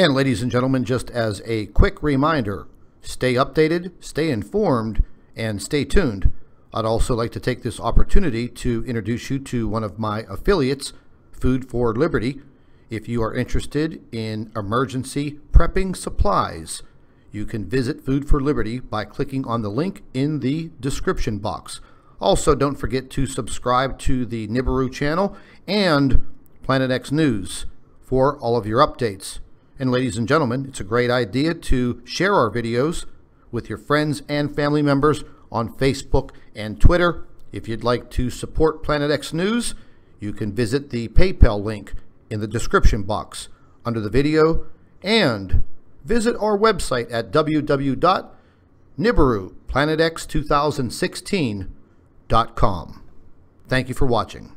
And ladies and gentlemen, just as a quick reminder, stay updated, stay informed, and stay tuned. I'd also like to take this opportunity to introduce you to one of my affiliates, Food for Liberty. If you are interested in emergency prepping supplies, you can visit Food for Liberty by clicking on the link in the description box. Also, don't forget to subscribe to the Nibiru channel and Planet X News for all of your updates. And ladies and gentlemen, it's a great idea to share our videos with your friends and family members on Facebook and Twitter. If you'd like to support Planet X News, you can visit the PayPal link in the description box under the video and visit our website at www.nibiruplanetx2016.com. Thank you for watching.